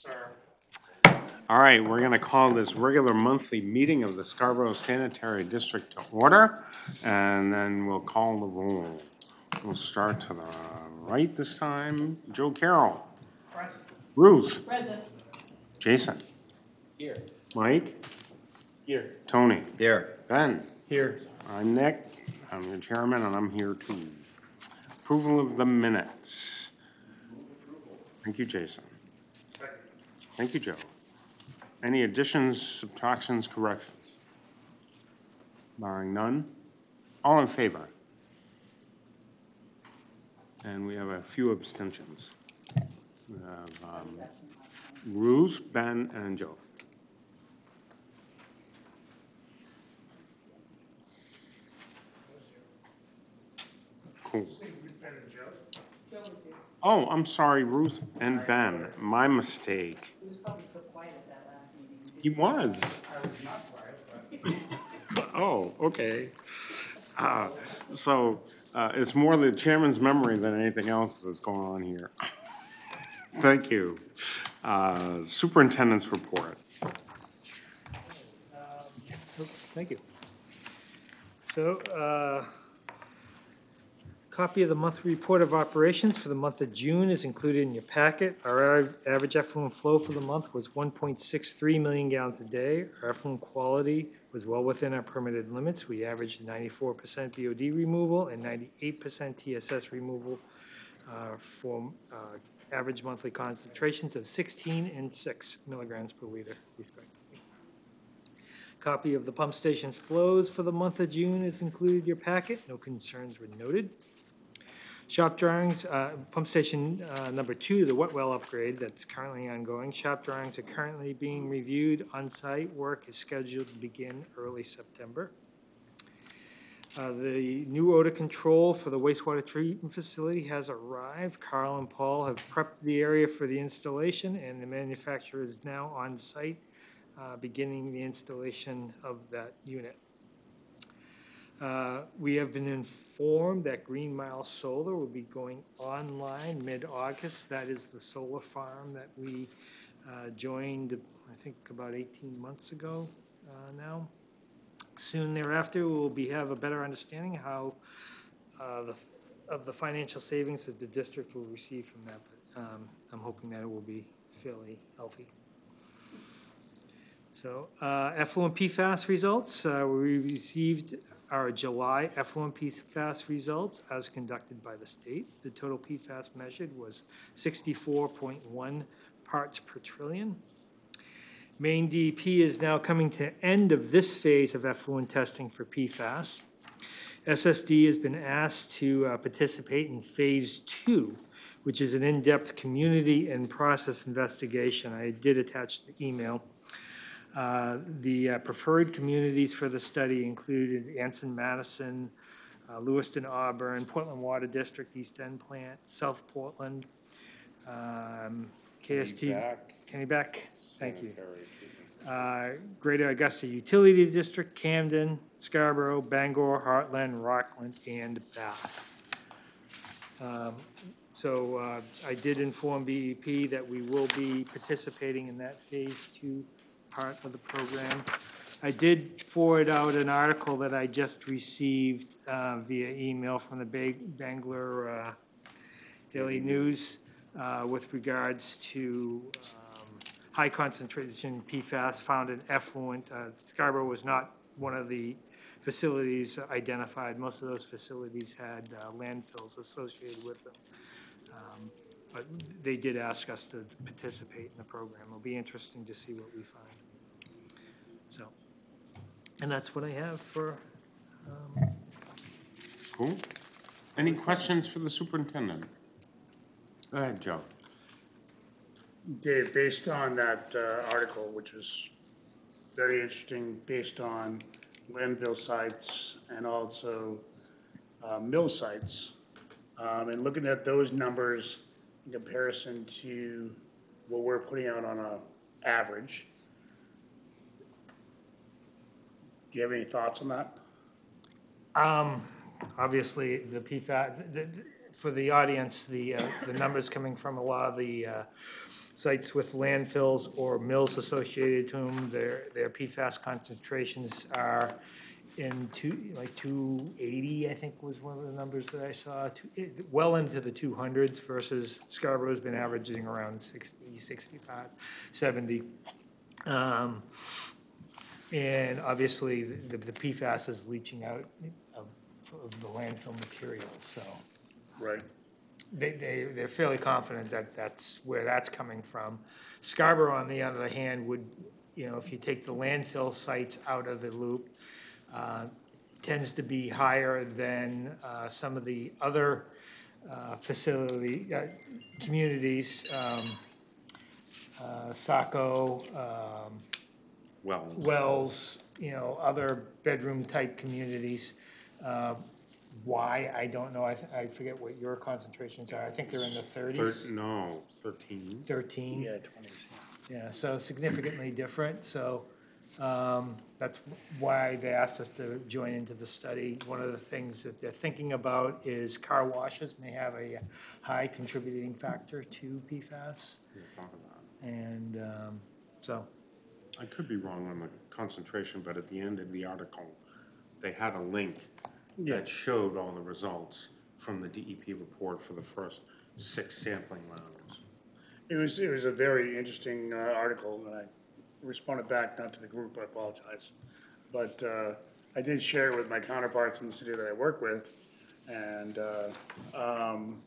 Sir. All right, we're going to call this regular monthly meeting of the Scarborough Sanitary District to order, and then we'll call the roll. We'll start to the right this time. Joe Carroll. Present. Ruth. Present. Jason. Here. Mike. Here. Tony. There. Ben. Here. I'm Nick. I'm the chairman, and I'm here too. Approval of the minutes. Thank you, Jason. Thank you, Joe. Any additions, subtractions, corrections? Barring none? All in favor? And we have a few abstentions. We have um, Ruth, Ben, and Joe. Cool. Joe was here. Oh, I'm sorry, Ruth and Ben, my mistake. He was probably so quiet at that last meeting. He was. Oh, okay. Uh, So uh, it's more the chairman's memory than anything else that's going on here. Thank you. Uh, Superintendent's report. Oops, Thank you. So, uh, copy of the monthly report of operations for the month of June is included in your packet. Our av- average effluent flow for the month was 1.63 million gallons a day. Our effluent quality was well within our permitted limits. We averaged 94% BOD removal and 98% TSS removal uh, for uh, average monthly concentrations of 16 and 6 milligrams per liter respectively. Copy of the pump station's flows for the month of June is included in your packet. No concerns were noted. Shop drawings, uh, pump station uh, number two, the wet well upgrade that's currently ongoing. Shop drawings are currently being reviewed. On-site work is scheduled to begin early September. Uh, The new odor control for the wastewater treatment facility has arrived. Carl and Paul have prepped the area for the installation, and the manufacturer is now on site uh, beginning the installation of that unit. Uh, We have been informed that Green Mile Solar will be going online mid-August. That is the solar farm that we uh, joined, I think, about 18 months ago uh, now. Soon thereafter, we will be, have a better understanding how, uh, the- of the financial savings that the district will receive from that. But um, I'm hoping that it will be fairly healthy. So uh, effluent PFAS results, uh, we received our July effluent PFAS results as conducted by the state. The total PFAS measured was 64.1 parts per trillion. Maine DEP is now coming to end of this phase of effluent testing for PFAS. SSD has been asked to uh, participate in Phase Two, which is an in-depth community and process investigation. I did attach the email. Uh, The uh, preferred communities for the study included Anson Madison, uh, Lewiston Auburn, Portland Water District, East End Plant, South Portland, um, KST. Kennebec, thank you. Uh, Greater Augusta Utility District, Camden, Scarborough, Bangor, Heartland, Rockland, and Bath. Um, So uh, I did inform DEP that we will be participating in that Phase Two part of the program. I did forward out an article that I just received uh, via email from the Ba- Bangor uh, Daily News uh, with regards to um, high concentration PFAS found in effluent. Uh, Scarborough was not one of the facilities identified. Most of those facilities had uh, landfills associated with them. Um, But they did ask us to participate in the program. It'll be interesting to see what we find. So, and that's what I have for, um, Cool. Any questions for the superintendent? Go ahead, Joe. Dave, based on that uh, article, which was very interesting, based on landfill sites and also uh, mill sites, um, and looking at those numbers in comparison to what we're putting out on a average, do you have any thoughts on that? Um, obviously, the PFAS, the- the- for the audience, the, uh, the numbers coming from a lot of the uh, sites with landfills or mills associated to them, their, their PFAS concentrations are in two, like two eighty, I think was one of the numbers that I saw, two- it- well into the two hundreds versus Scarborough's been averaging around 60, 65, 70. Um, And obviously, the, the PFAS is leaching out of, of the landfill materials, so Right. they, they, they're fairly confident that that's where that's coming from. Scarborough, on the other hand, would, you know, if you take the landfill sites out of the loop, uh, tends to be higher than uh, some of the other uh, facility, uh, communities, um, uh, Saco, um, Well, Wells, you know, other bedroom-type communities. Uh, Why, I don't know, I, th- I forget what your concentrations are, I think they're in the thir- thirties, no, thirteen. thirteen. Yeah, twenty. Yeah, so significantly different, so um, that's why they asked us to join into the study. One of the things that they're thinking about is car washes may have a high contributing factor to PFAS, We'll talk about it. and um, so, I could be wrong on the concentration, but at the end of the article, they had a link that showed all the results from the DEP report for the first six sampling rounds. It was, it was a very interesting, uh, article, and I responded back, not to the group, I apologize. But, uh, I did share it with my counterparts in the city that I work with, and, uh, um,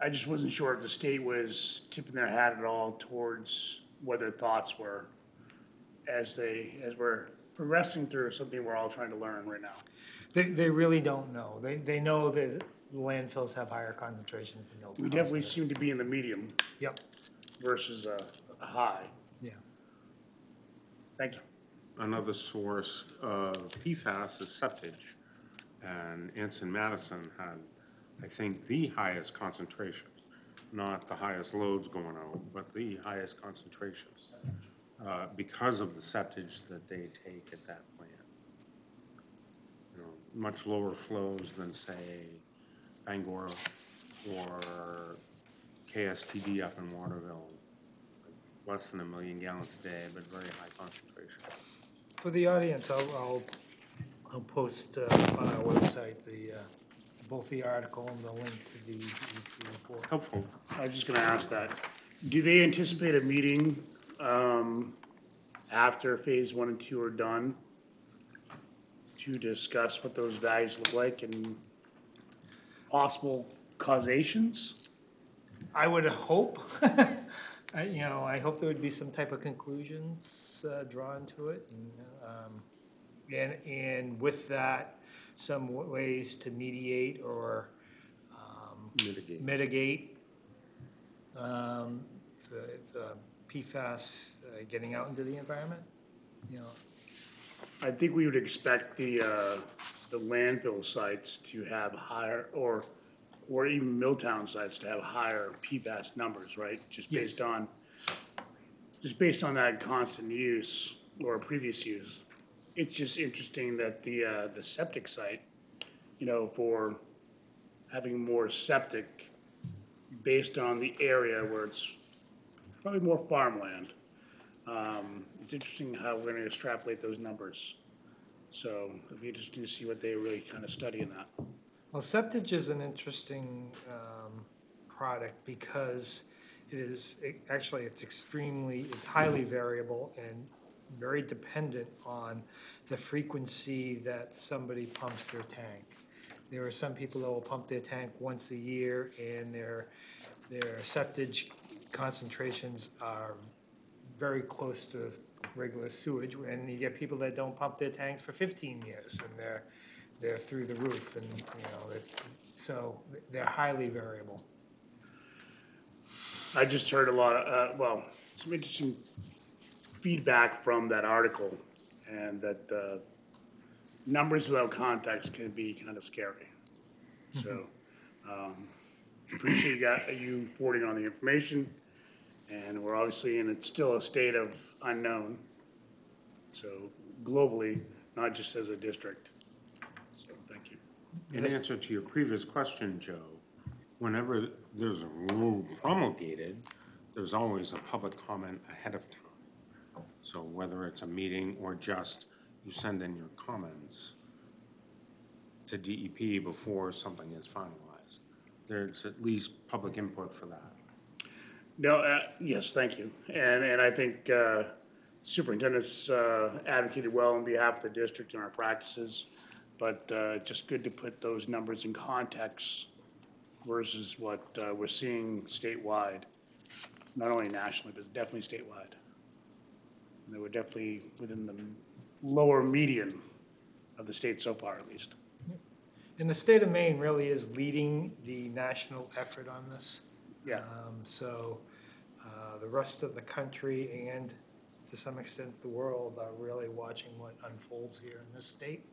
I just wasn't sure if the state was tipping their hat at all towards what their thoughts were as they, as we're progressing through something we're all trying to learn right now. they, they really don't know. They, they know that landfills have higher concentrations than mills. We definitely seem to be in the medium Yep, versus a, a high. yeah. Thank you. Another source of PFAS is septage. And Anson Madison had, I think, the highest concentration, not the highest loads going out, but the highest concentrations, uh, because of the septage that they take at that plant. You know, Much lower flows than, say, Bangor or KSTD up in Waterville. Less than a million gallons a day, but very high concentration. For the audience, I'll, I'll, I'll post uh, on our website the, uh, both the article and the link to the DEP report. Helpful. I was just gonna ask that. Do they anticipate a meeting, um, after phase one and two are done? To discuss what those values look like and possible causations? I would hope, I, you know, I hope there would be some type of conclusions uh, drawn to it. and, um, And, and with that, some w- ways to mediate or um, Mitigate. mitigate um, the, the PFAS uh, getting out into the environment, you know. I think we would expect the, uh, the landfill sites to have higher, or, or even Milltown sites to have higher PFAS numbers, right? Just Yes. based on, just based on that constant use or previous use. It's just interesting that the, uh, the septic site, you know, for having more septic based on the area where it's probably more farmland. Um, It's interesting how we're gonna extrapolate those numbers. So it'd be interesting to see what they really kind of study in that. Well, septage is an interesting um, product because it is, it- actually, it's extremely, it's highly variable and very dependent on the frequency that somebody pumps their tank. There are some people that will pump their tank once a year and their, their septage concentrations are very close to regular sewage. And you get people that don't pump their tanks for fifteen years and they're, they're through the roof and, you know, it's, so they're highly variable. I just heard a lot, of, uh, well, some interesting feedback from that article and that, uh, numbers without context can be kind of scary. So, um, appreciate you got, you forwarding on the information. And we're obviously in, it's still a state of unknown. So globally, not just as a district. So, thank you. In answer to your previous question, Joe, whenever there's a rule promulgated, there's always a public comment ahead of time. So whether it's a meeting or just you send in your comments to DEP before something is finalized, there's at least public input for that. No, uh, yes, thank you. And, and I think uh, superintendent's uh, advocated well on behalf of the district and our practices, but uh, just good to put those numbers in context versus what uh, we're seeing statewide, not only nationally, but definitely statewide. And They were definitely within the lower median of the state so far, at least. And the state of Maine really is leading the national effort on this. Yeah. Um, So uh, the rest of the country and to some extent the world are really watching what unfolds here in this state.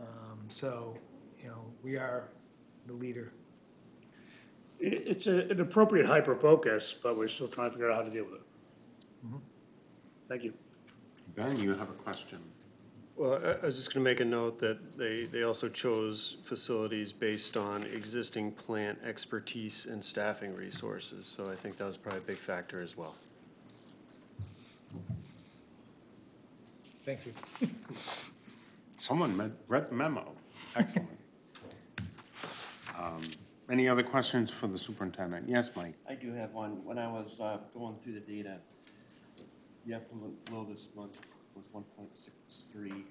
Um, So, you know, we are the leader. It- It's a- an appropriate hyper-focus, but we're still trying to figure out how to deal with it. Thank you. Ben, you have a question? Well, I, I was just gonna make a note that they, they also chose facilities based on existing plant expertise and staffing resources, so I think that was probably a big factor as well. Thank you. Someone me- read the memo. Excellent. Um, Any other questions for the superintendent? Yes, Mike? I do have one. When I was uh, going through the data, the effluent flow this month was one point six three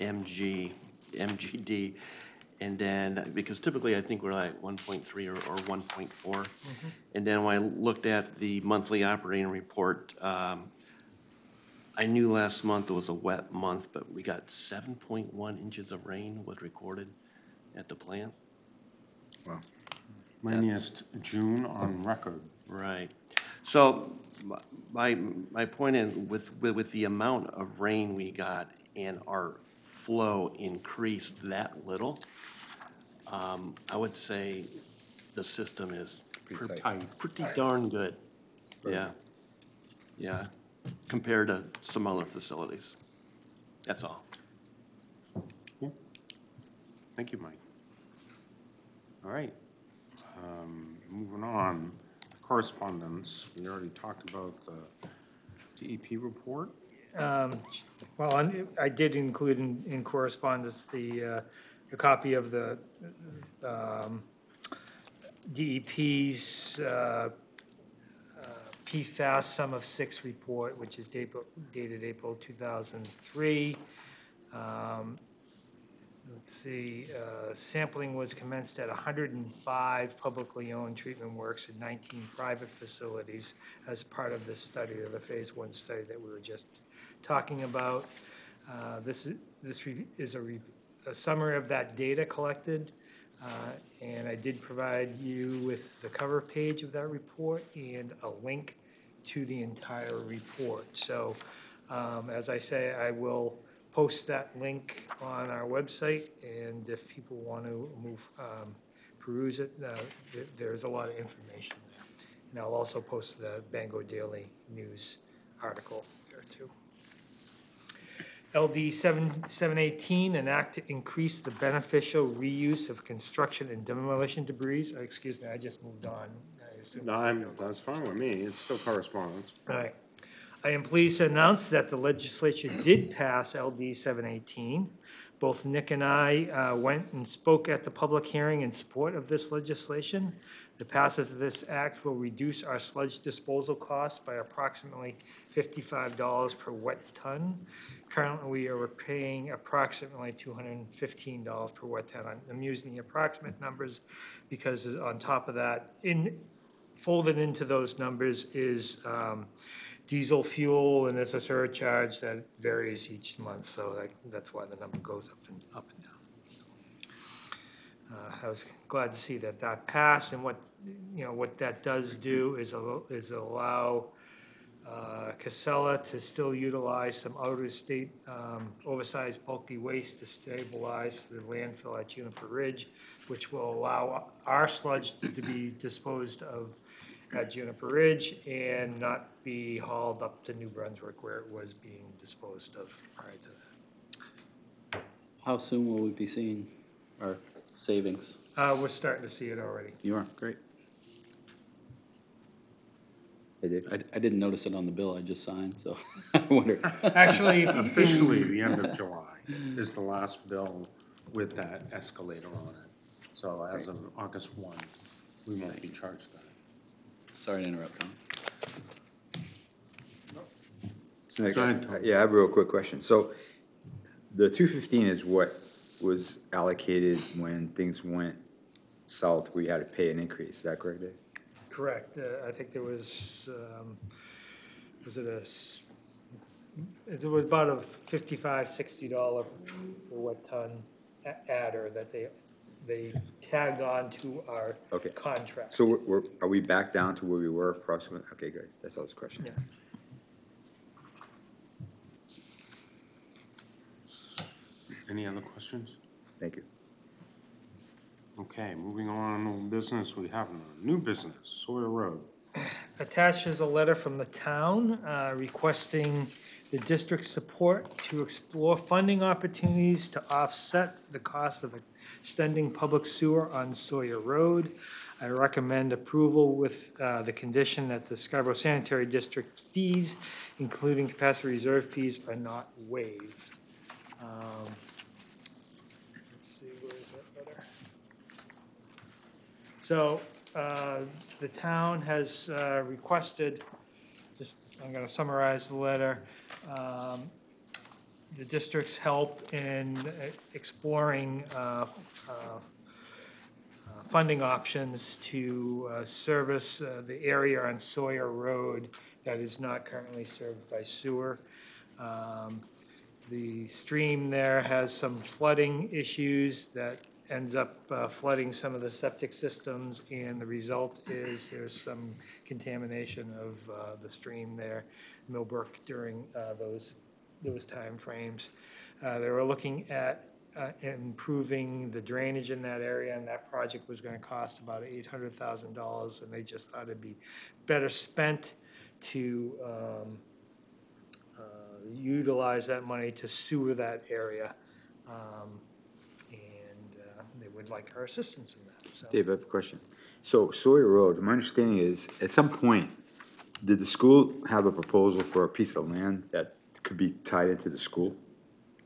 mg, mgd. And then, because typically I think we're like one point three or, or one point four. And then when I looked at the monthly operating report, um, I knew last month was a wet month, but we got seven point one inches of rain was recorded at the plant. Wow. Rainiest June on record. Right. So m- my, my point is with, with, with the amount of rain we got and our flow increased that little, um, I would say the system is pretty, pretty darn good. Yeah. Yeah, compared to some other facilities. That's all. Thank you, Mike. All right. Um, Moving on, correspondence. We already talked about the DEP report. Um, Well, I- I did include in in correspondence the, uh, a copy of the um, DEP's uh, uh, PFAS Sum of Six report, which is dated dated April 2003. Um, Let's see, uh, sampling was commenced at 105 publicly owned treatment works and 19 private facilities as part of the study, of the Phase One study that we were just talking about. Uh, This is, this is a a summary of that data collected, uh, and I did provide you with the cover page of that report and a link to the entire report. So, um, as I say, I will post that link on our website, and if people want to move, um, peruse it, uh, there- there's a lot of information there. And I'll also post the Bangor Daily News article there too. LD seven, seven eighteen, an act to increase the beneficial reuse of construction and demolition debris. Uh, Excuse me, I just moved on. I assume- No, I'm, that's fine with me. It's still correspondence. all right. I am pleased to announce that the legislature did pass LD 718. Both Nick and I uh, went and spoke at the public hearing in support of this legislation. The passage of this act will reduce our sludge disposal costs by approximately $55 per wet ton. Currently, we are paying approximately $215 per wet ton. I'm- using the approximate numbers because on top of that, in, folded into those numbers is um, diesel fuel, and there's a surcharge that varies each month, so that, that's why the number goes up and, up and down. Uh, I was glad to see that that passed, and what, you know, what that does do is, is allow uh, Casella to still utilize some out-of-state um, oversized bulky waste to stabilize the landfill at Juniper Ridge, which will allow our sludge to be disposed of at Juniper Ridge and not be hauled up to New Brunswick where it was being disposed of prior to that. How soon will we be seeing our savings? Uh, we're starting to see it already. You are, great. I did. I, I didn't notice it on the bill I just signed, so I wonder. Actually, Officially, the end of July is the last bill with that escalator on it. So as of August one, we won't be charged that. Sorry to interrupt, Tom. So, Go ahead, Tom. Yeah, I have a real quick question. So the two fifteen is what was allocated when things went south, we had to pay an increase, is that correct, Dave? correct, uh, I think there was, um, was it a, s- it was about a fifty-five, sixty dollar per wet ton a- adder that they, they tagged on to our Okay. contract. So we're- we're, are we back down to where we were approximately? Okay, good, that's all this question. Yeah. Any other questions? Thank you. Okay, moving on, old business, we have none. New business, Sawyer Road. Attached is a letter from the town uh, requesting the district's support to explore funding opportunities to offset the cost of extending public sewer on Sawyer Road. I recommend approval with uh, the condition that the Scarborough Sanitary District fees, including capacity reserve fees, are not waived. Um, Let's see, where is that letter? So, uh, the town has uh, requested, just, I'm gonna summarize the letter, um, the district's help in exploring uh, uh, uh, funding options to uh, service uh, the area on Sawyer Road that is not currently served by sewer. Um, The stream there has some flooding issues that ends up uh, flooding some of the septic systems, and the result is there's some contamination of uh, the stream there, Millbrook, during uh, those, those timeframes. Uh, They were looking at uh, improving the drainage in that area, and that project was gonna cost about eight hundred thousand dollars, and they just thought it'd be better spent to um, uh, utilize that money to sewer that area. Um, And uh, they would like our assistance in that, so. Dave, I have a question. So Sawyer Road, my understanding is, at some point, did the school have a proposal for a piece of land that could be tied into the school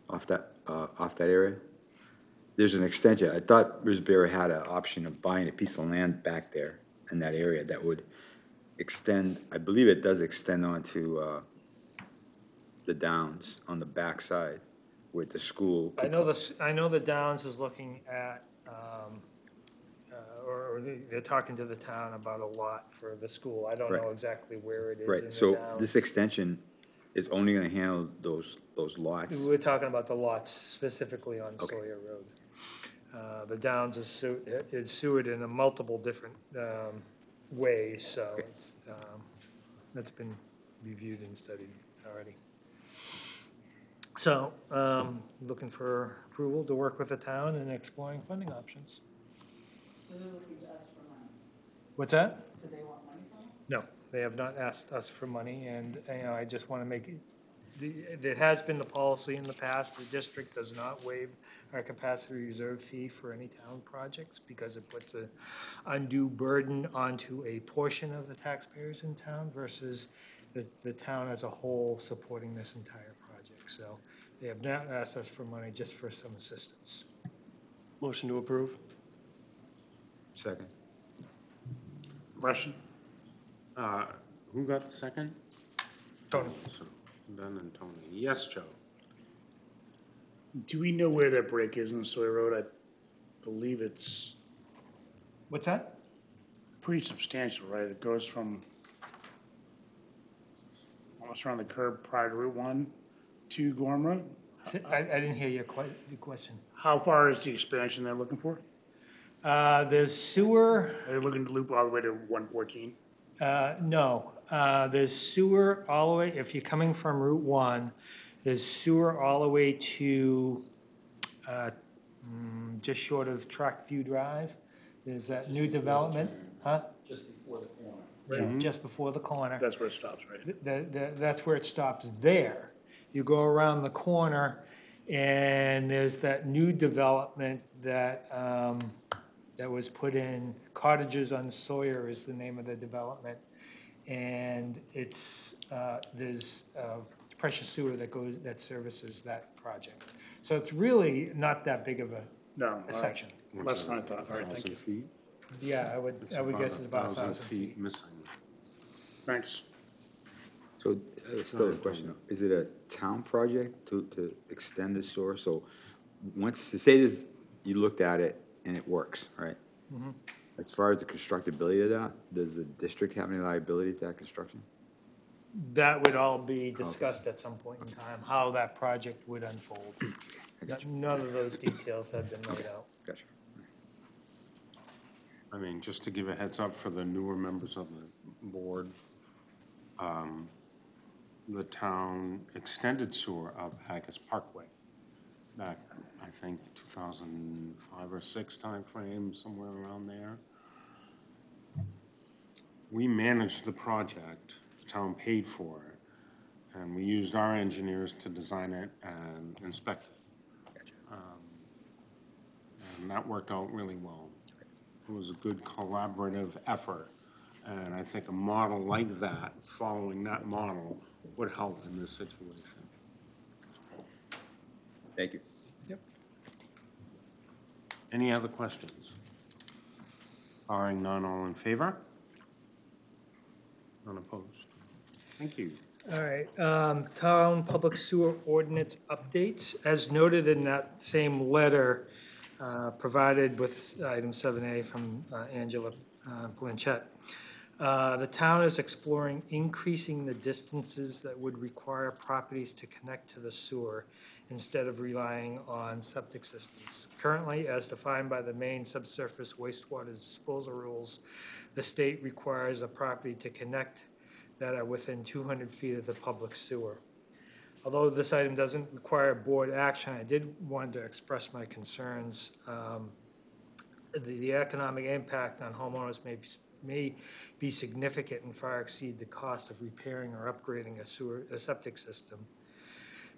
off that, uh, off that area? There's an extension, I thought Risbara had an option of buying a piece of land back there in that area that would extend, I believe it does extend onto, uh, the downs on the backside with the school. I know this, I know the Downs is looking at, um, or or they- they're talking to the town about a lot for the school. I don't know Right. exactly where it is in Right, the so Downs. this extension is only gonna handle those, those lots? We're talking about the lots specifically on Okay. Sawyer Road. Uh, The Downs is sew- is sewered in a multiple different um, ways, so it's, um, that's been reviewed and studied already. So, um, looking for approval to work with the town in exploring funding options. So they're looking to us for money. What's that? So they want money from us? No, they have not asked us for money, and, you know, I just want to make, it- the- it has been the policy in the past, the district does not waive our capacity reserve fee for any town projects, because it puts an undue burden onto a portion of the taxpayers in town versus the, the town as a whole supporting this entire project. So they have not asked us for money, just for some assistance. Motion to approve? Second. Russian. Uh, Who got the second? Tony? So, Ben and Tony. Yes, Joe? Do we know where that break is on Sawyer Road? I believe it's What's that? pretty substantial, right? It goes from almost around the curb prior to Route One to Gorham Road? I, I didn't hear your que, your question. How far is the expansion they're looking for? Uh, there's sewer, Are they looking to loop all the way to one fourteen? Uh, no, uh, there's sewer all the way, if you're coming from Route One, there's sewer all the way to, uh, mm, just short of Trackview Drive. There's that new development, huh? Just before the corner. Right, just before the corner. That's where it stops, right? Th- th- th- that's where it stops there. You go around the corner, and there's that new development that, um, that was put in. Cottages on Sawyer is the name of the development. And it's, uh, there's uh, pressure sewer that goes, that services that project. So it's really not that big of a, No. a all right. section. Less than I thought. All right, thank you. Thousand feet? Yeah, I would, I would guess it's about a thousand feet. Missing. Thanks. So, uh, still a question, is it a town project to, to extend the sewer? So, once, to say this, you looked at it and it works, right? As far as the constructability of that, does the district have any liability to that construction? That would all be discussed at some point in time, how that project would unfold. I got you, None of those details have been laid out. got you. I mean, just to give a heads up for the newer members of the board, um, the town extended sewer of Haigis Parkway back, I think, 2005 or 6 timeframe, somewhere around there. We managed the project, the town paid for it, and we used our engineers to design it and inspect it. Um, And that worked out really well. It was a good collaborative effort. And I think a model like that, following that model, would help in this situation. Thank you. Any other questions? Barring none, all in favor? None opposed? Thank you. All right, um, town public sewer ordinance updates. As noted in that same letter, uh, provided with item seven A from uh, Angela uh, Blanchett. Uh, the town is exploring increasing the distances that would require properties to connect to the sewer instead of relying on septic systems. Currently, as defined by the Maine subsurface wastewater disposal rules, the state requires a property to connect that are within 200 feet of the public sewer. Although this item doesn't require board action, I did want to express my concerns. Um, The, the economic impact on homeowners may, be- may be significant and far exceed the cost of repairing or upgrading a sewer, a septic system.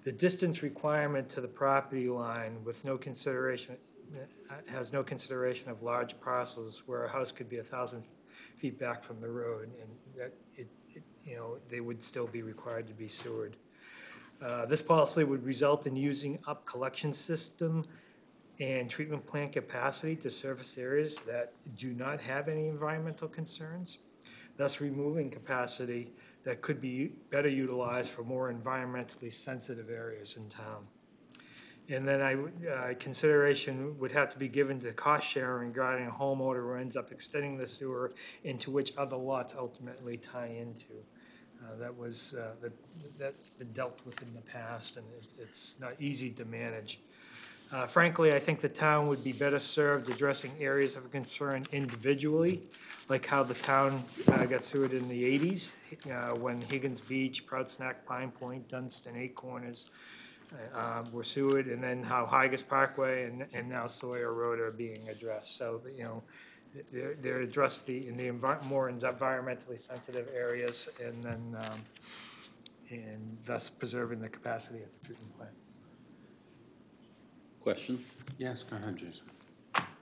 The distance requirement to the property line with no consideration, has no consideration of large parcels where a house could be a thousand feet back from the road, and that, it, it, you know, they would still be required to be sewered. Uh, This policy would result in using up collection system and treatment plant capacity to service areas that do not have any environmental concerns, thus removing capacity that could be better utilized for more environmentally sensitive areas in town. And then I, uh, consideration would have to be given to cost sharing regarding a homeowner who ends up extending the sewer into which other lots ultimately tie into. Uh, That was, uh, that, that's been dealt with in the past, and it's, it's not easy to manage. Uh, Frankly, I think the town would be better served addressing areas of concern individually, like how the town uh, got sewered in the eighties, when Higgins Beach, Prouts Neck, Pine Point, Dunstan, Eight Corners uh, were sewered, and then how Haigis Parkway and, and now Sawyer Road are being addressed. So, you know, they're, they're addressed the, in the more environmentally sensitive areas, and then, um, and thus preserving the capacity of the treatment plant. Question? Yes, go ahead, Jason.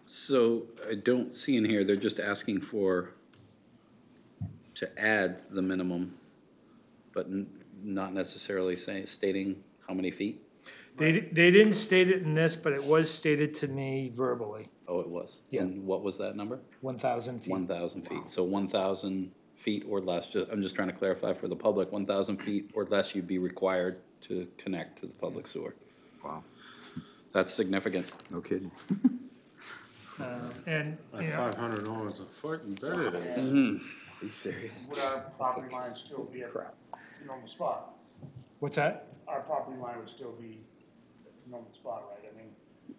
So I don't see in here, they're just asking for, to add the minimum, but n- not necessarily saying, stating how many feet? They, di- they didn't state it in this, but it was stated to me verbally, Oh, it was? Yeah. And what was that number? one thousand feet. One thousand feet. So one thousand feet or less, ju- I'm just trying to clarify for the public, one thousand feet or less you'd be required to connect to the public sewer. Wow, That's significant. no kidding. Um, And, you Like know, five hundred dollars a foot and better than. Are you serious? Would our property line still be at the normal spot? what's that? Our property line would still be at the normal spot, right? I mean,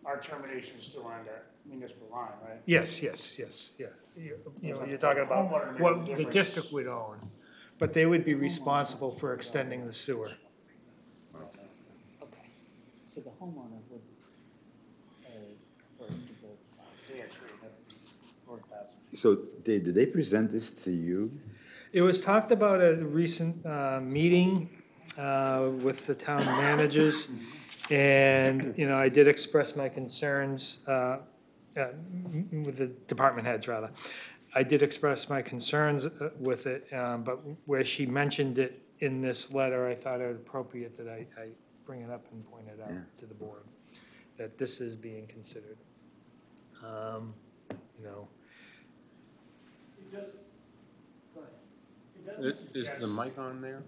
our termination is still on the municipal line, right? Yes, yes, yes, yeah. You you know, you're talking about Homeowner may what be the different. district would own, but they would be responsible for extending the sewer. Okay, so the homeowner would pay for it to go. Yeah, true, that'd be four thousand. So, Dave, did they present this to you? It was talked about at a recent uh, meeting uh, with the town managers, and, you know, I did express my concerns uh, uh, m- m- with the department heads, rather. I did express my concerns uh, with it, um, but where she mentioned it in this letter, I thought it appropriate that I, I bring it up and point it out to the board, that this is being considered. Um, You know, Is, is the mic on there?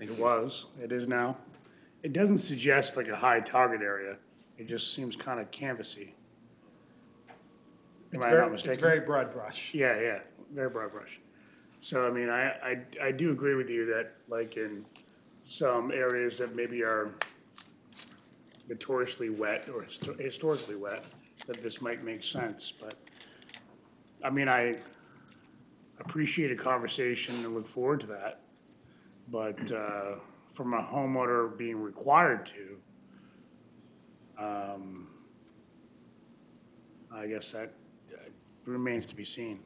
It was, it is now. It doesn't suggest like a high target area. It just seems kind of canvassy. Am it's I very, not it's mistaken? very broad brush. Yeah, yeah, very broad brush. So, I mean, I, I, I do agree with you that, like, in some areas that maybe are notoriously wet or histo- historically wet, that this might make sense, but, I mean, I appreciate a conversation and look forward to that. But, uh, from a homeowner being required to, um, I guess that uh, remains to be seen.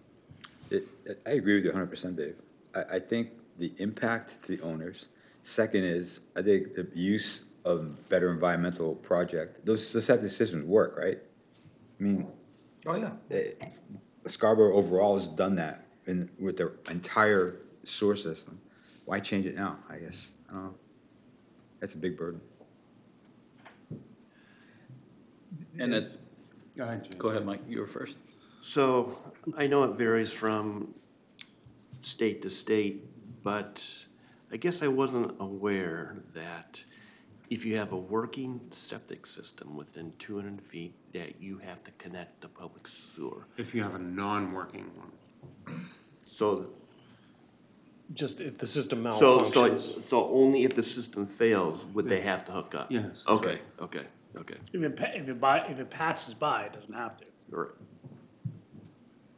It, I agree with you hundred percent, Dave. I, I think the impact to the owners. Second is, I think the use of better environmental project, those the septic systems work, right? I mean, Oh, yeah. eh, Scarborough overall has done that in, with their entire sewer system. Why change it now, I guess? I don't know. That's a big burden. And it, Go ahead, Jay. go ahead, Mike, you were first. So I know it varies from state to state, but I guess I wasn't aware that if you have a working septic system within two hundred feet, that you have to connect the public sewer. If you have a non-working one. So, Just if the system so, so, malfunctions. so only if the system fails would they have to hook up? Yes, that's Okay, okay, okay, If it, pa- if it by, if it passes by, it doesn't have to. all right.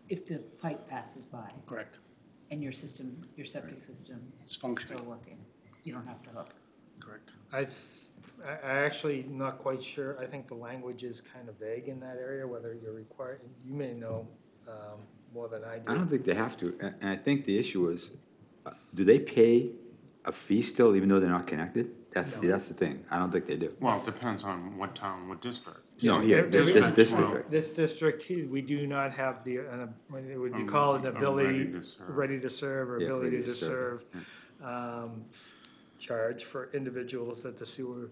If the pipe passes by Correct. and your system, your septic system It's is functioning. still working, you don't have to hook. Correct. I, th- I, I actually not quite sure, I think the language is kind of vague in that area, whether you're required, you may know, um, more than I do. I don't think they have to, and, and I think the issue is, uh, do they pay a fee still even though they're not connected? That's, see, that's the thing. I don't think they do. Well, it depends on what town, what district. No, here, There- this, there this is- district, This district, we do not have the, uh, it would be Um, called an a ability, ready to serve. ready to serve or Yeah, ability ready to to serve, serve. um, Charge for individuals that the sewer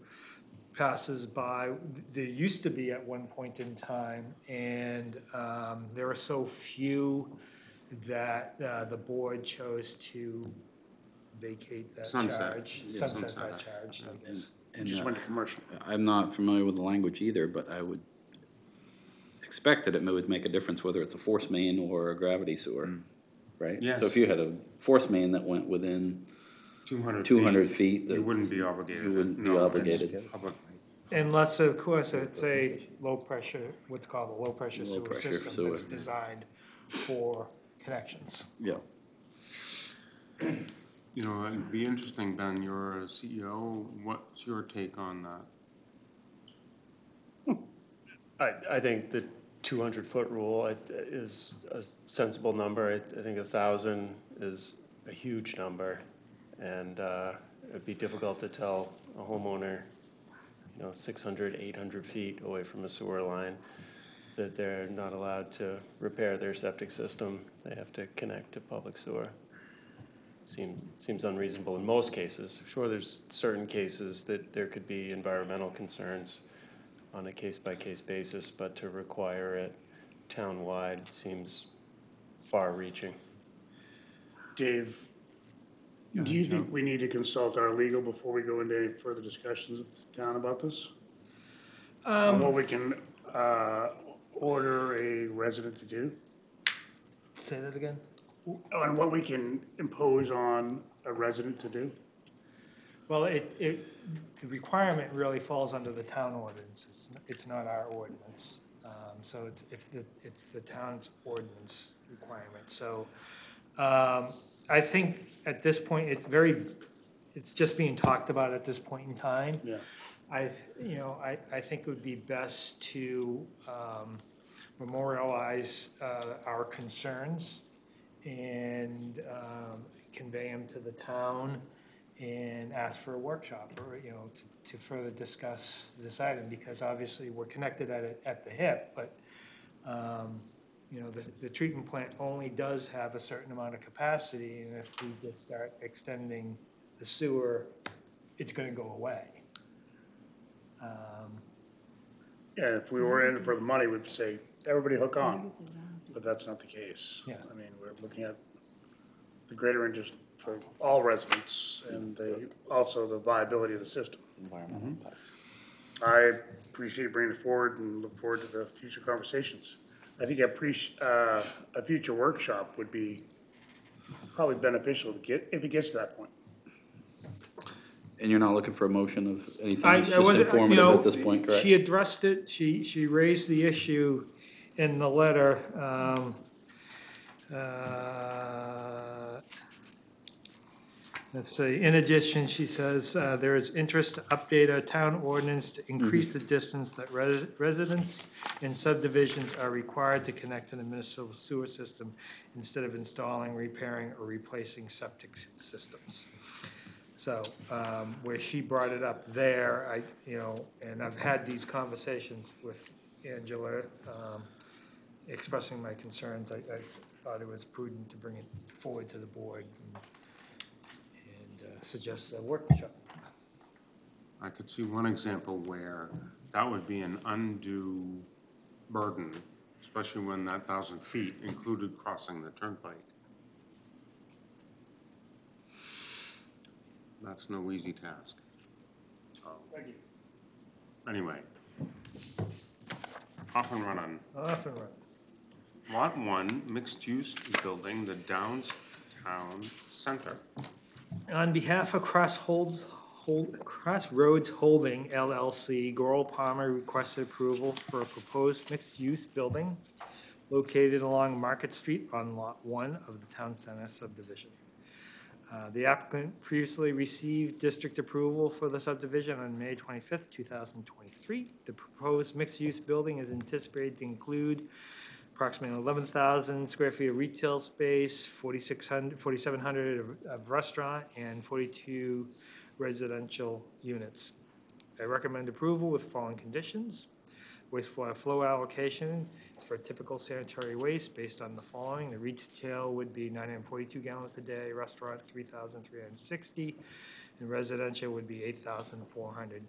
passes by. There used to be at one point in time, and um, there are so few that uh, the board chose to vacate that Sunset. charge. Yeah, Sunset sunset. that charge, I guess. And, Just uh, went to commercial. I'm not familiar with the language either, but I would expect that it would make a difference whether it's a force main or a gravity sewer, right? Yes. So if you had a force main that went within Two hundred feet. two hundred feet, You that's- wouldn't be obligated. You wouldn't be No, it's obligated. public. Unless, of course, it's a low-pressure, what's called a low-pressure sewer Low-pressure system that's designed for connections. Yeah. You know, it'd be interesting, Ben, you're a CEO, what's your take on that? I, I think the two hundred foot rule I- is a sensible number. I, I think a thousand is a huge number. And, uh, it'd be difficult to tell a homeowner, you know, 600, 800 feet away from a sewer line that they're not allowed to repair their septic system. They have to connect to public sewer. Seems, seems unreasonable in most cases. Sure, there's certain cases that there could be environmental concerns on a case-by-case basis, but to require it town-wide seems far-reaching. Dave, do you think we need to consult our legal before we go into any further discussions with the town about this? On what we can, uh, order a resident to do? Say that again? On what we can impose on a resident to do? Well, it, it, the requirement really falls under the town ordinance. It's, n- it's not our ordinance. Um, So it's, if the, it's the town's ordinance requirement. So um, I think at this point, it's very, it's just being talked about at this point in time. Yeah. I, you know, I, I think it would be best to um, memorialize uh, our concerns and um, convey them to the town and ask for a workshop or, you know, to, to further discuss this item, because obviously we're connected at it, at the hip, but, um, you know, the, the treatment plant only does have a certain amount of capacity, and if we did start extending the sewer, it's gonna go away. Um, Yeah, if we were in for the money, we'd say, everybody hook on, but that's not the case. Yeah. I mean, we're looking at the greater interest for all residents and the, also the viability of the system. environmental impact. I appreciate bringing it forward and look forward to the future conversations. I think a pre, uh, a future workshop would be probably beneficial to get, if it gets to that point. And you're not looking for a motion of anything, I, it's I just wasn't, you informative know, at this point, correct? she addressed it, she, she raised the issue in the letter. um, uh, Let's see, in addition, she says, uh, there is interest to update our town ordinance to increase the distance that res- residents in subdivisions are required to connect to the municipal sewer system instead of installing, repairing, or replacing septic s- systems. So, um, where she brought it up there, I, you know, and I've had these conversations with Angela, um, expressing my concerns, I, I thought it was prudent to bring it forward to the board and, and uh, suggest a workshop. I could see one example where that would be an undue burden, especially when that thousand feet included crossing the turnpike. That's no easy task. Thank you. Anyway. Off and running. Off and run. Lot one, mixed-use building, the downtown Center. On behalf of Crossholds, Hold, Crossroads Holding LLC, Gorrill Palmer requested approval for a proposed mixed-use building located along Market Street on Lot One of the Town Center subdivision. Uh, The applicant previously received district approval for the subdivision on May twenty-fifth, two thousand twenty-three. The proposed mixed-use building is anticipated to include approximately eleven thousand square feet of retail space, 4,600 4,700 of- of restaurant, and forty-two residential units. I recommend approval with following conditions. Wastewater flow allocation for typical sanitary waste based on the following. The retail would be nine hundred and forty-two gallons per day, restaurant three thousand three hundred and sixty, and residential would be eight thousand four hundred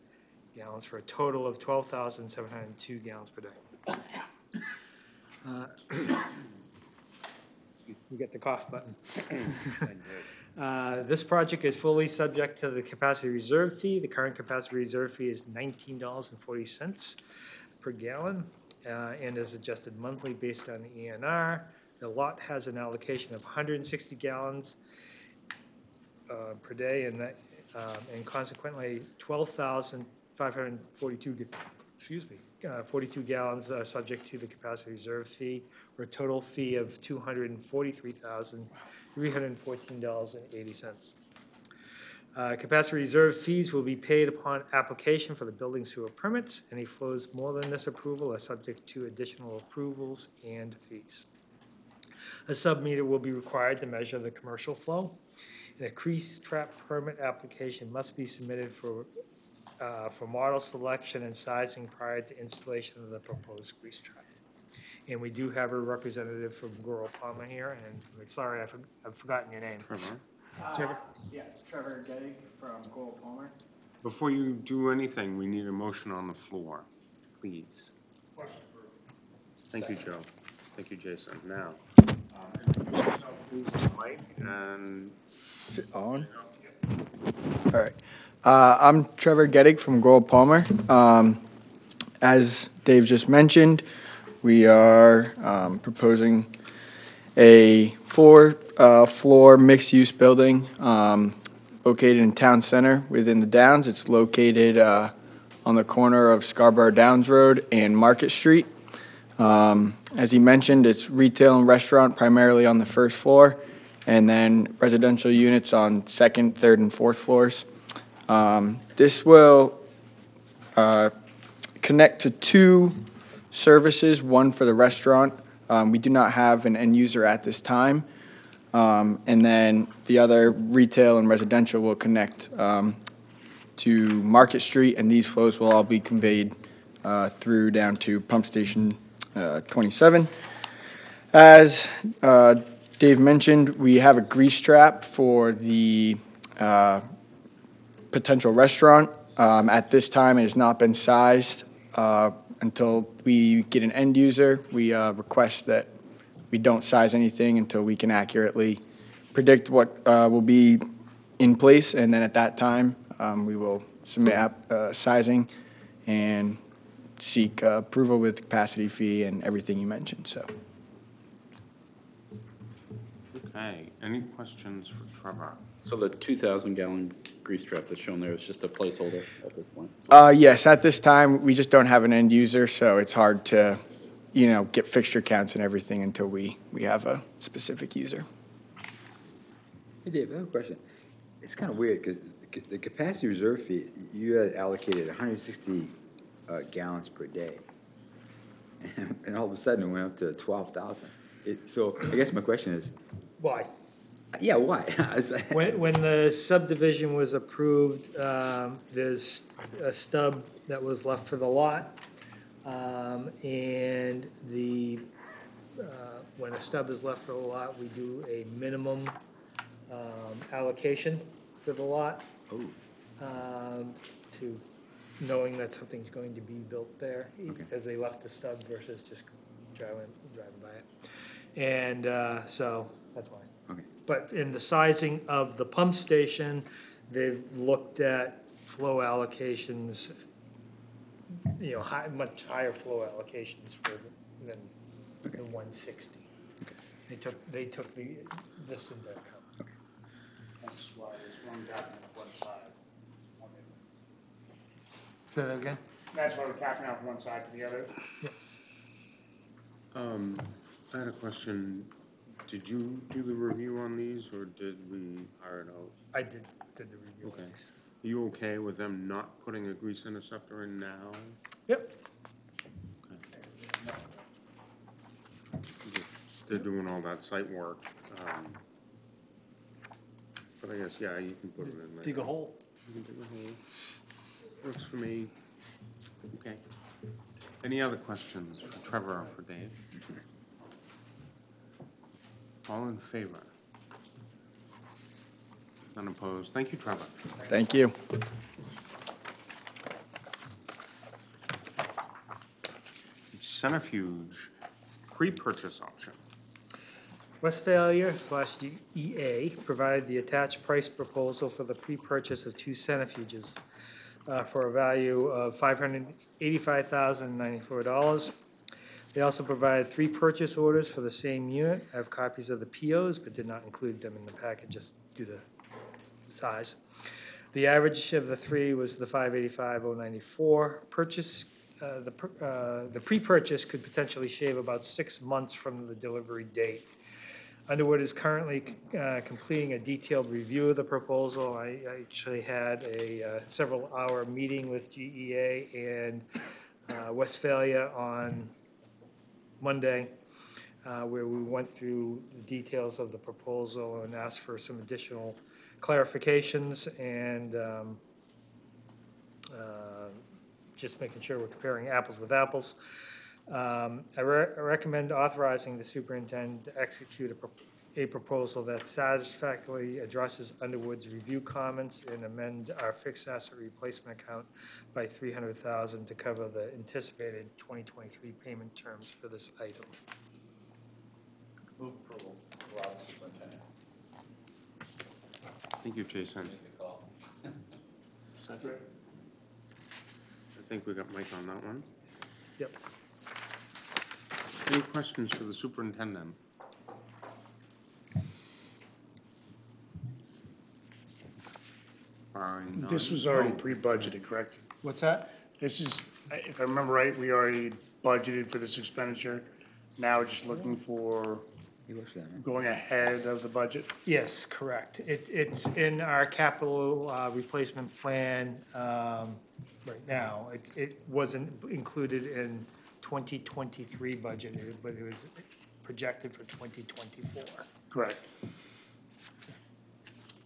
gallons, for a total of twelve thousand seven hundred and two gallons per day. Uh, You get the cough button. Uh, This project is fully subject to the capacity reserve fee. The current capacity reserve fee is nineteen dollars and forty cents per gallon uh, and is adjusted monthly based on the ENR. The lot has an allocation of hundred and sixty gallons uh, per day and that, um, and consequently, twelve thousand five hundred and forty-two, excuse me, uh, forty-two gallons are subject to the capacity reserve fee, for a total fee of two hundred and forty-three thousand, three hundred and fourteen dollars and eighty cents. Uh, Capacity reserve fees will be paid upon application for the building sewer permits. Any flows more than this approval are subject to additional approvals and fees. A submeter will be required to measure the commercial flow. An increase trap permit application must be submitted for, uh, for model selection and sizing prior to installation of the proposed grease trap. And we do have a representative from Gorrill Palmer here, and I'm sorry, I for- I've forgotten your name. Trevor? Trevor? Yeah, Trevor Gettig from Gorrill Palmer. Before you do anything, we need a motion on the floor, please. Thank you, Joe. Thank you, Jason. Now. Mike, and Is it on? All right. Uh, I'm Trevor Gettig from Gorrill Palmer. Um, as Dave just mentioned, we are um, proposing a four uh, floor mixed use building um, located in town center within the Downs. It's located uh, on the corner of Scarborough Downs Road and Market Street. Um, As he mentioned, it's retail and restaurant primarily on the first floor, and then residential units on second, third, and fourth floors. Um, This will uh, connect to two services, one for the restaurant. Um, We do not have an end user at this time. Um, And then the other retail and residential will connect um, to Market Street, and these flows will all be conveyed uh, through down to Pump Station uh, 27. As uh, Dave mentioned, we have a grease trap for the uh, potential restaurant. Um, At this time, it has not been sized. Uh, Until we get an end user, we uh, request that we don't size anything until we can accurately predict what uh, will be in place, and then at that time, um, we will submit uh, sizing and seek uh, approval with capacity fee and everything you mentioned, so. Okay, any questions for Trevor? So the 2,000 gallon grease trap that's shown there is just a placeholder at this point? Uh, yes, at this time, we just don't have an end user, so it's hard to, you know, get fixture counts and everything until we, we have a specific user. Hey Dave, I have a question. It's kind of weird, because the capacity reserve fee, you had allocated hundred and sixty uh, gallons per day. And all of a sudden, it went up to twelve thousand. So I guess my question is, Why? Yeah, why? I was like- When, when the subdivision was approved, um, there's a stub that was left for the lot. Um, and the, uh, when a stub is left for the lot, we do a minimum, um, allocation for the lot. Oh. Um, to, knowing that something's going to be built there, as they left the stub versus just driving, driving by it. And, uh, so, that's why. Okay. But in the sizing of the pump station, they've looked at flow allocations, you know, high, much higher flow allocations for, the- than, than one sixty. They took, they took the, this into account. That's why there's one capping on one side. one in- Say that again? That's why we're capping out from one side to the other. Um, I had a question. Did you do the review on these, or did we hire it out? I did, did the review Okay. Are you okay with them not putting a grease interceptor in now? Yep, They're doing all that site work. um, But I guess, yeah, you can put it in there. dig a hole. You can dig a hole. Works for me. Okay. Any other questions for Trevor or for Dave? All in favor? None opposed. Thank you, Trevor. Thank you. Centrifuge pre-purchase option. Westfalia slash EA provided the attached price proposal for the pre-purchase of two centrifuges uh, for a value of $585,094. They also provided three purchase orders for the same unit. I have copies of the POs, but did not include them in the package just due to size. The average of the three was the five eighty-five oh ninety-four. Purchase, uh, the, uh, the pre-purchase could potentially shave about six months from the delivery date. Underwood is currently uh, completing a detailed review of the proposal. I I actually had a uh, several-hour meeting with GEA and uh, Westfalia on Monday, uh, where we went through the details of the proposal and asked for some additional clarifications and um, uh, just making sure we're comparing apples with apples. Um, I re- recommend authorizing the superintendent to execute a, pro- a proposal that satisfactorily addresses Underwood's review comments and amend our fixed asset replacement account by three hundred thousand to cover the anticipated twenty twenty-three payment terms for this item. Move approval, allow the superintendent Thank you, Jason. to make a call. I think we got Mike on that one. Yep. Any questions for the superintendent? Barring none. This was already pre-budgeted, correct? What's that? This is, if I remember right, we already budgeted for this expenditure. Now we're just looking for He works for them, going ahead of the budget. Yes, correct. It, it's in our capital, uh, replacement plan, um, right now. It, it wasn't included in twenty twenty-three budget, but it was projected for twenty twenty-four. Correct.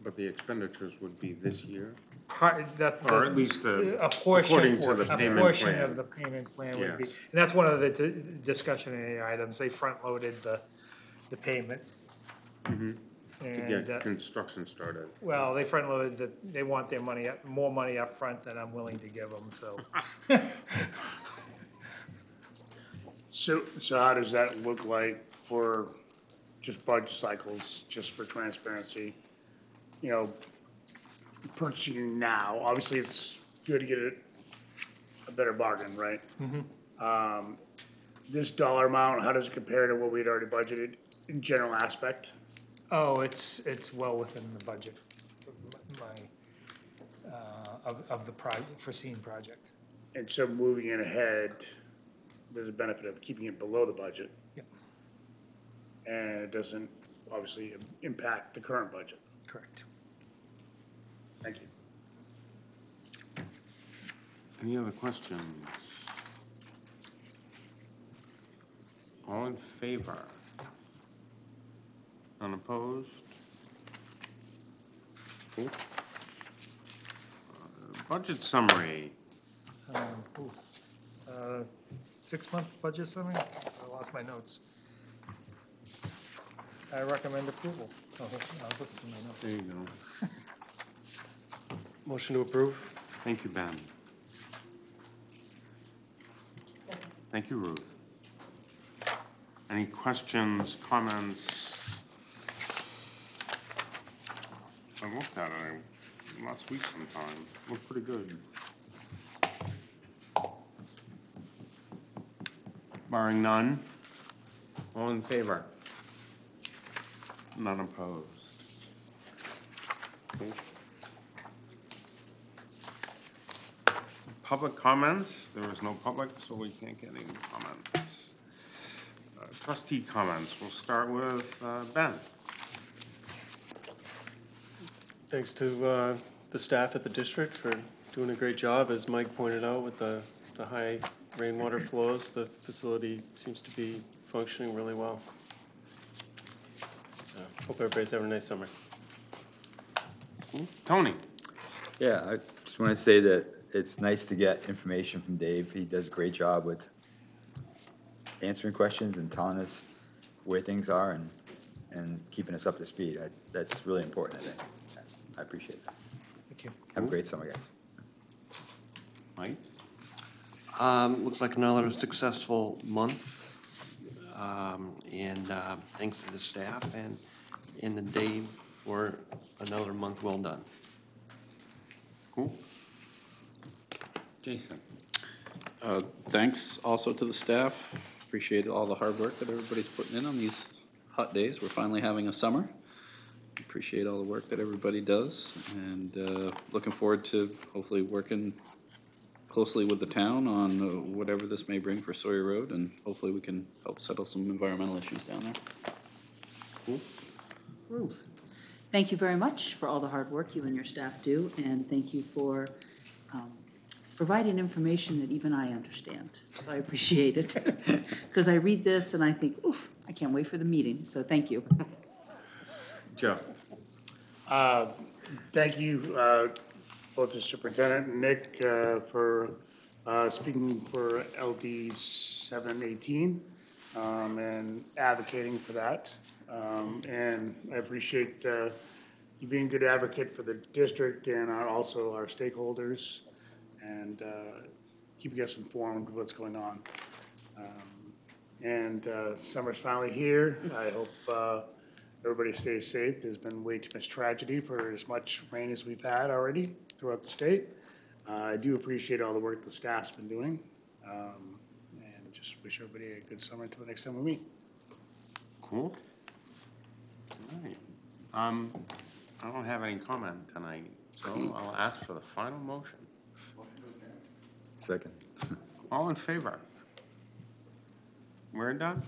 But the expenditures would be this year? Part, that's. Or at least the- A portion, according to the a payment portion plan. of the payment plan would be, and Yes. that's one of the di- discussionary items, they front-loaded the, the payment. Mm-hmm. To And, get uh, construction started. well, they front-loaded the, they want their money, up more money up front than I'm willing to give them, so. So, so how does that look like for just budget cycles, just for transparency? You know, purchasing now, obviously it's good to get a, a better bargain, right? Um, This dollar amount, how does it compare to what we'd already budgeted in general aspect? Oh, it's, it's well within the budget, my, uh, of, of the project, foreseen project. And so moving it ahead, there's a benefit of keeping it below the budget. Yep. And it doesn't obviously impact the current budget. Correct. Thank you. Any other questions? All in favor? Unopposed? Cool. Uh, Budget summary. Um, ooh, uh, Six-month budget summary? I lost my notes. I recommend approval. Oh, I was looking for my notes. There you go. Motion to approve? Thank you, Ben. Thank you, Ruth. Any questions, comments? I looked at it last week sometime, looked pretty good. Barring none, all in favor? None opposed. Public comments, there was no public, so we can't get any comments. Uh, Trustee comments, we'll start with uh, Ben. Thanks to uh, the staff at the district for doing a great job. As Mike pointed out, with the, the high rainwater flows, the facility seems to be functioning really well. Hope everybody's having a nice summer. Tony? Yeah, I just want to say that it's nice to get information from Dave. He does a great job with answering questions and telling us where things are and, and keeping us up to speed. I- That's really important, I think. I appreciate that. Thank you. Have a great summer, guys. Mike? Um, looks like another successful month. Um, and, uh, thanks to the staff and, and to day for another month well done. Cool. Jason? Uh, Thanks also to the staff. Appreciate all the hard work that everybody's putting in on these hot days. We're finally having a summer. Appreciate all the work that everybody does, and uh, looking forward to hopefully working closely with the town on uh, whatever this may bring for Sawyer Road, and hopefully we can help settle some environmental issues down there. Ruth? Thank you very much for all the hard work you and your staff do, and thank you for um, providing information that even I understand. So I appreciate it. Because I read this and I think, oof, I can't wait for the meeting, so thank you. Joe? Uh, Thank you, uh, both the superintendent and Nick, uh, for uh, speaking for LD seven eighteen um, and advocating for that. Um, And I appreciate uh, you being a good advocate for the district and our- also our stakeholders and uh, keeping us informed of what's going on. Um, And uh, summer's finally here. I hope uh, everybody stays safe. There's been way too much tragedy for as much rain as we've had already throughout the state. Uh, I do appreciate all the work the staff's been doing. um, And just wish everybody a good summer until the next time we meet. Cool. All right. Um, I don't have any comment tonight, so I'll ask for the final motion. Second. All in favor? We're done?